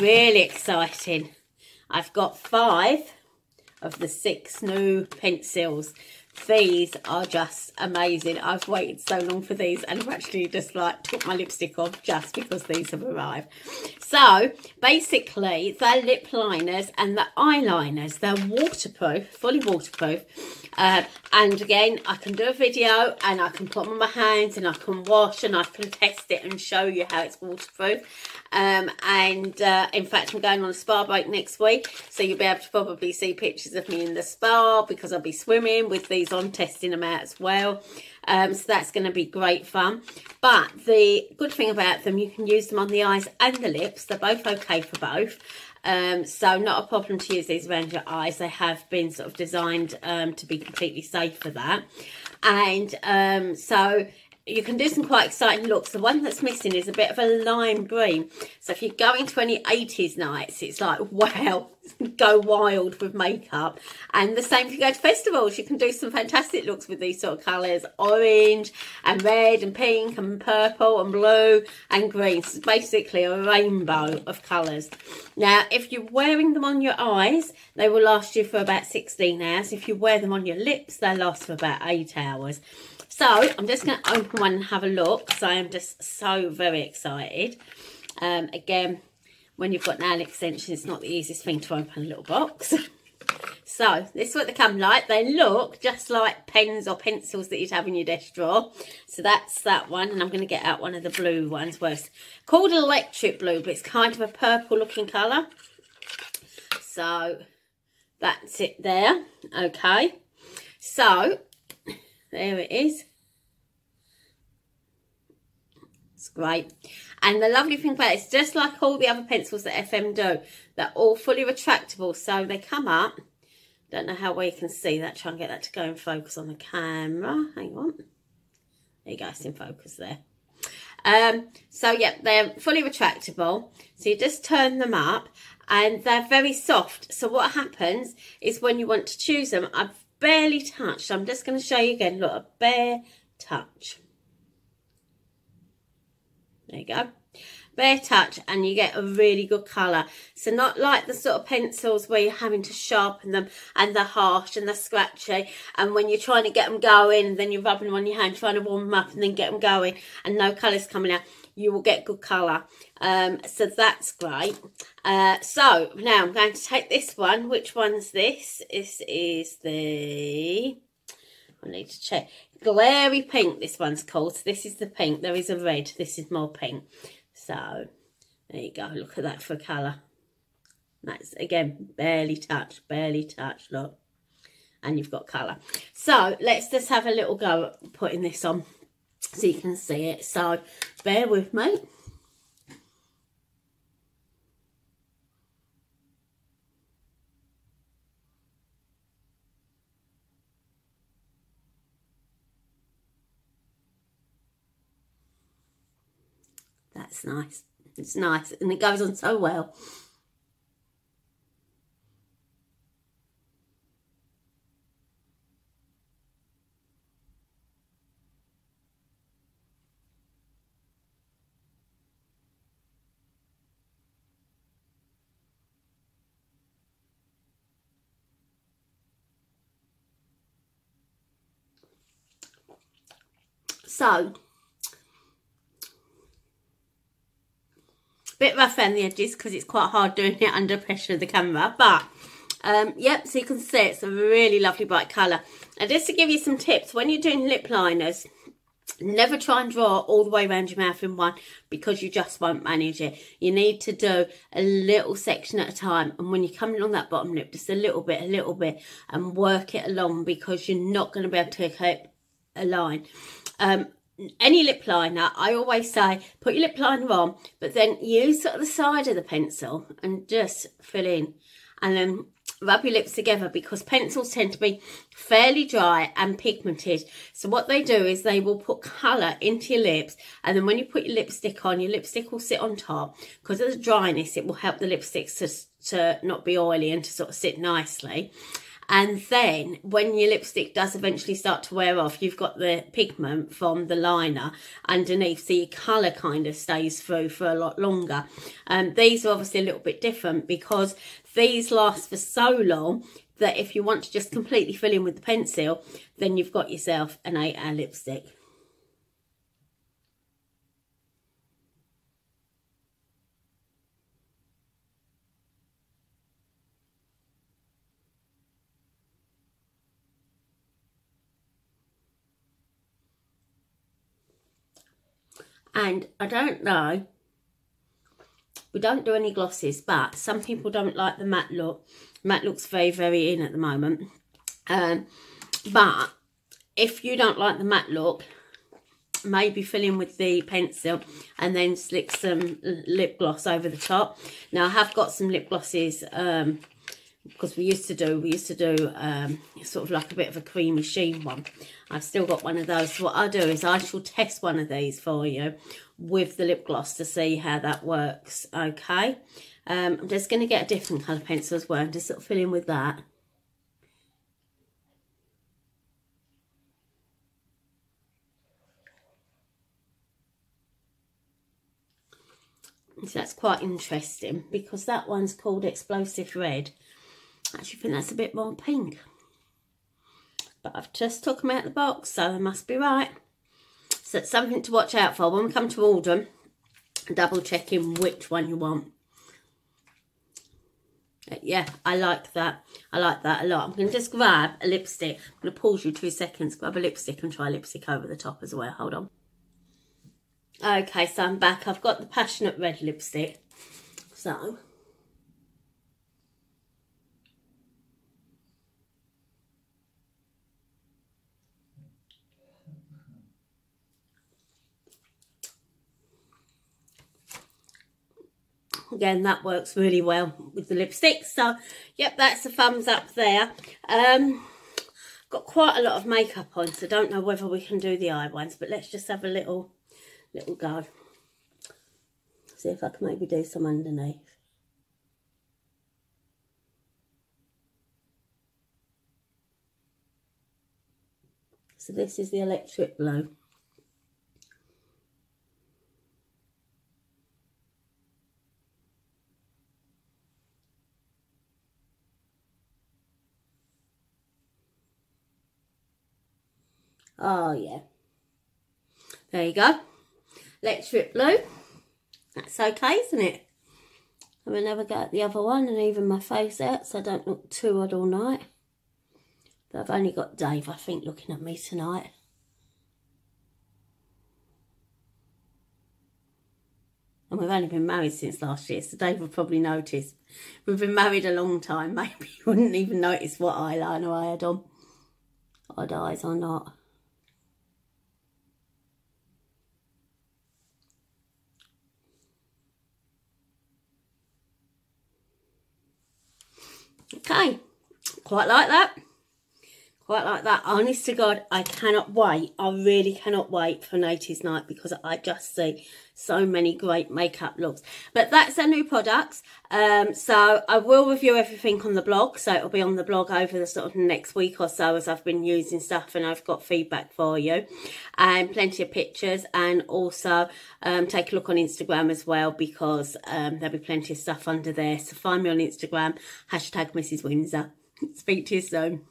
really exciting. I've got five of the six new pencils these are just amazing. I've waited so long for these and i've actually just like took my lipstick off just because these have arrived. So basically they're lip liners and the eyeliners they're waterproof fully waterproof. Uh, and again i can do a video and i can put them on my hands and i can wash and i can test it and show you how it's waterproof. Um, and uh, in fact, I'm going on a spa break next week. So you'll be able to probably see pictures of me in the spa because I'll be swimming with these on, testing them out as well. Um, so that's going to be great fun. But the good thing about them, you can use them on the eyes and the lips. They're both okay for both. Um, so not a problem to use these around your eyes. They have been sort of designed um, to be completely safe for that. And um, so you can do some quite exciting looks. The one that's missing is a bit of a lime green. So if you're going to any 80s nights, it's like, wow, go wild with makeup. And the same if you go to festivals, you can do some fantastic looks with these sort of colours. Orange and red and pink and purple and blue and green. So it's basically a rainbow of colours. Now, if you're wearing them on your eyes, they will last you for about 16 hours. If you wear them on your lips, they last for about 8 hours. So I'm just going to open one and have a look because I am just so very excited. Um, again, when you've got nail extensions, it's not the easiest thing to open a little box. so this is what they come like. They look just like pens or pencils that you'd have in your desk drawer. So that's that one. And I'm going to get out one of the blue ones. It's called electric blue, but it's kind of a purple looking colour. So that's it there. Okay. So there it is. It's great. And the lovely thing about it, it's just like all the other pencils that FM do. They're all fully retractable. So they come up. Don't know how well you can see that. Try and get that to go in focus on the camera. Hang on. There you go. It's in focus there. Um, so, yeah, they're fully retractable. So you just turn them up and they're very soft. So what happens is when you want to choose them, I've barely touched. I'm just going to show you again. Look, a bare touch. There you go. Bare touch and you get a really good colour. So not like the sort of pencils where you're having to sharpen them and they're harsh and they're scratchy. And when you're trying to get them going and then you're rubbing them on your hand trying to warm them up and then get them going and no colours coming out you will get good colour. Um, so that's great. Uh, so now I'm going to take this one. Which one's this? This is the... I need to check. Glary pink, this one's called. So this is the pink. There is a red. This is more pink. So there you go. Look at that for colour. That's, again, barely touched, barely touched, look. And you've got colour. So let's just have a little go at putting this on so you can see it. So bear with me. That's nice. It's nice and it goes on so well. So, bit rough around the edges because it's quite hard doing it under pressure of the camera. But, um, yep, so you can see it's a really lovely bright colour. And just to give you some tips, when you're doing lip liners, never try and draw all the way around your mouth in one because you just won't manage it. You need to do a little section at a time. And when you're coming along that bottom lip, just a little bit, a little bit, and work it along because you're not going to be able to keep a line. Um, any lip liner, I always say, put your lip liner on, but then use sort of the side of the pencil and just fill in. And then rub your lips together because pencils tend to be fairly dry and pigmented. So what they do is they will put colour into your lips and then when you put your lipstick on, your lipstick will sit on top. Because of the dryness, it will help the lipsticks to, to not be oily and to sort of sit nicely. And then when your lipstick does eventually start to wear off, you've got the pigment from the liner underneath, so your colour kind of stays through for a lot longer. Um, these are obviously a little bit different because these last for so long that if you want to just completely fill in with the pencil, then you've got yourself an 8 hour lipstick. And I don't know, we don't do any glosses, but some people don't like the matte look. Matte looks very, very in at the moment. Um, but if you don't like the matte look, maybe fill in with the pencil and then slick some lip gloss over the top. Now, I have got some lip glosses um, because we used to do, we used to do um, sort of like a bit of a creamy sheen one. I've still got one of those. So what I'll do is I shall test one of these for you with the lip gloss to see how that works, okay? Um, I'm just going to get a different colour pencil as well and just sort of fill in with that. So that's quite interesting because that one's called Explosive Red actually think that's a bit more pink. But I've just took them out of the box, so they must be right. So it's something to watch out for. When we come to order double checking which one you want. Uh, yeah, I like that. I like that a lot. I'm going to just grab a lipstick. I'm going to pause you two seconds, grab a lipstick and try lipstick over the top as well. Hold on. Okay, so I'm back. I've got the Passionate Red lipstick. So, Again, that works really well with the lipstick. So, yep, that's a thumbs up there. Um, got quite a lot of makeup on, so don't know whether we can do the eye ones, but let's just have a little, little go. See if I can maybe do some underneath. So this is the electric blue. Oh, yeah. There you go. Electric blue. That's okay, isn't it? I will never get the other one and even my face out so I don't look too odd all night. But I've only got Dave, I think, looking at me tonight. And we've only been married since last year, so Dave will probably notice. We've been married a long time. Maybe he wouldn't even notice what eyeliner I had on. Odd eyes or not. Okay, quite like that. Quite like that. Honest to God, I cannot wait. I really cannot wait for Natives Night because I just see so many great makeup looks. But that's our new products. Um, so I will review everything on the blog. So it'll be on the blog over the sort of next week or so as I've been using stuff and I've got feedback for you. And plenty of pictures and also um, take a look on Instagram as well because um, there'll be plenty of stuff under there. So find me on Instagram, hashtag Mrs. Windsor. Speak to you soon.